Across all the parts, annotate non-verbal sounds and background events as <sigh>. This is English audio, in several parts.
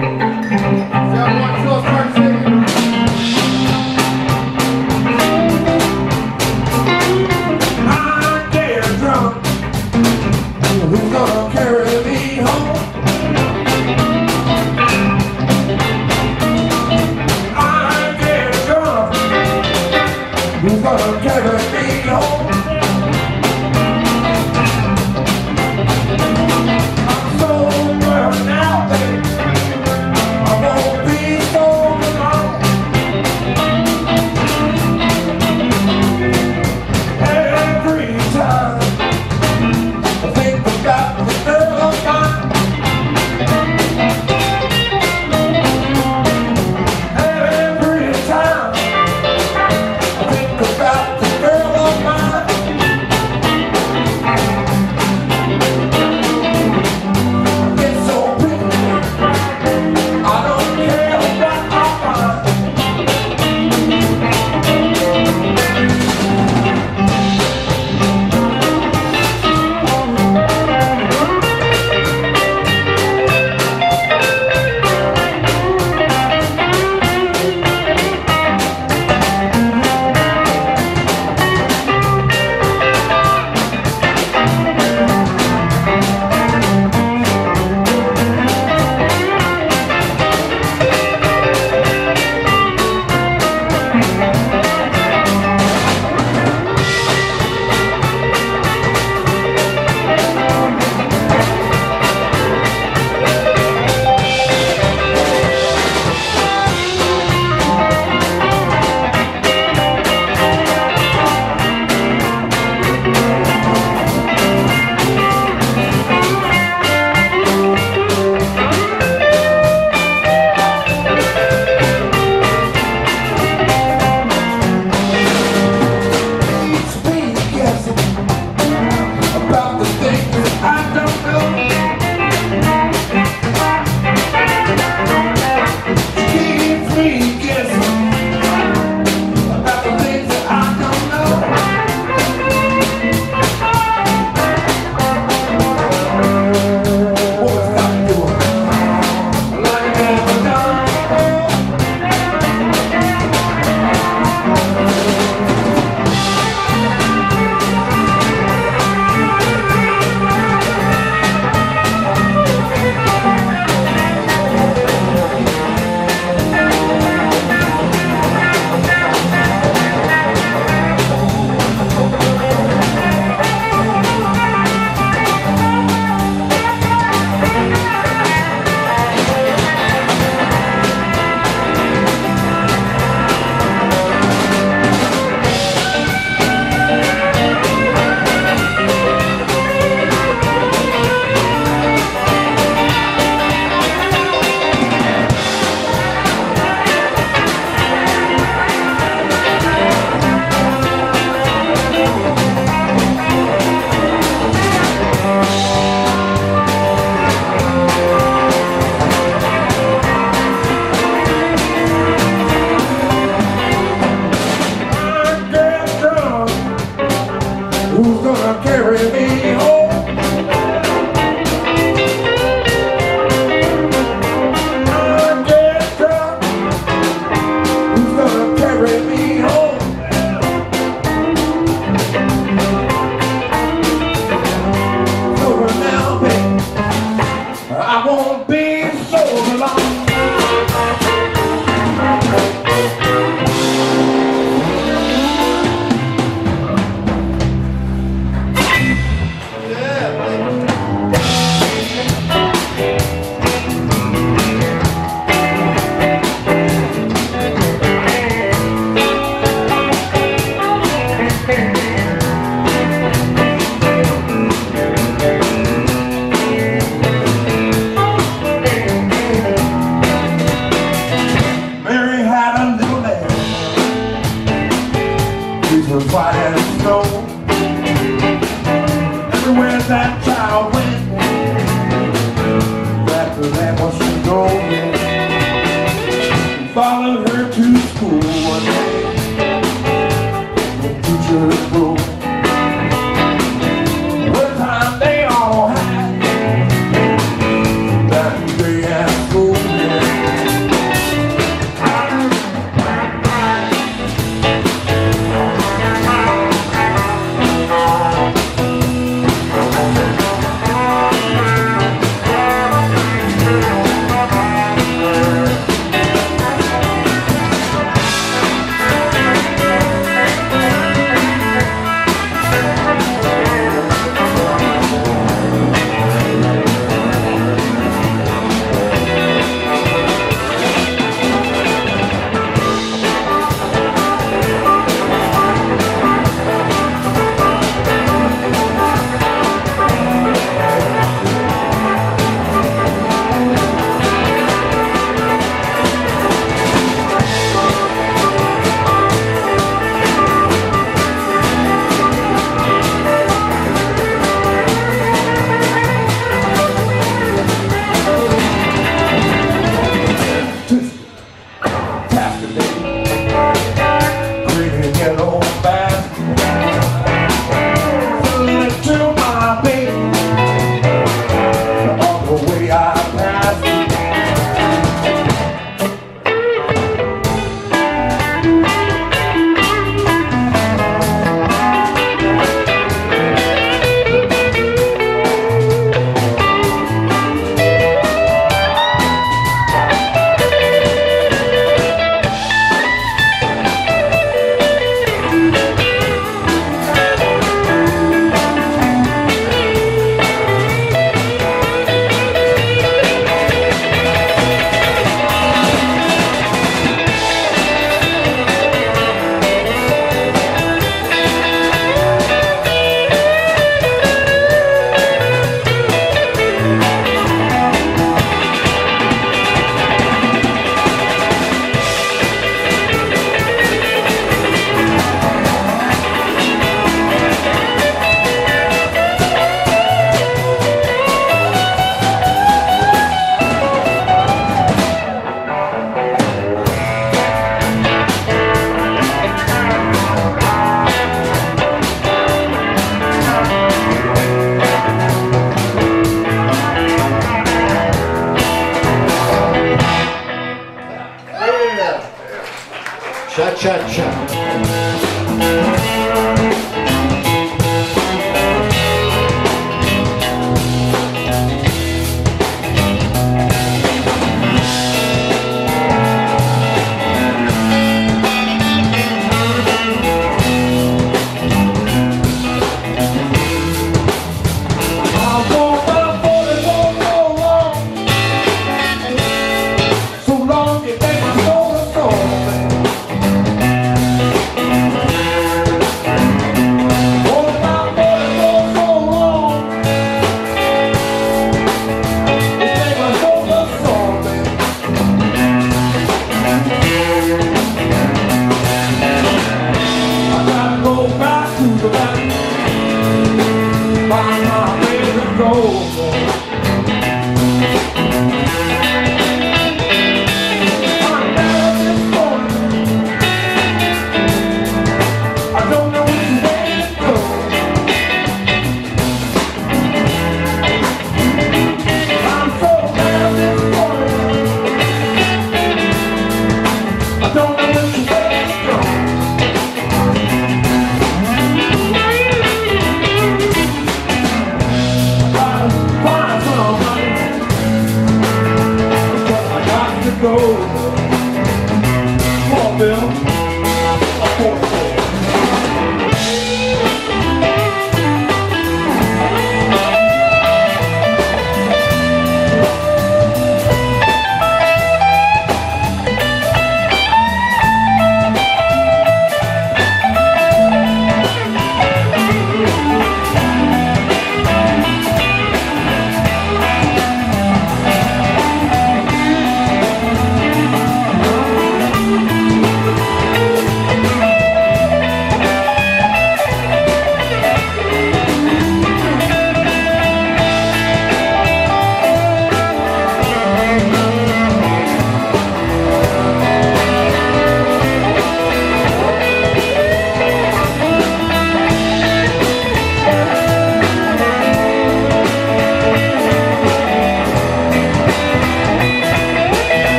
That <laughs> day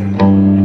Thank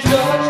Joe.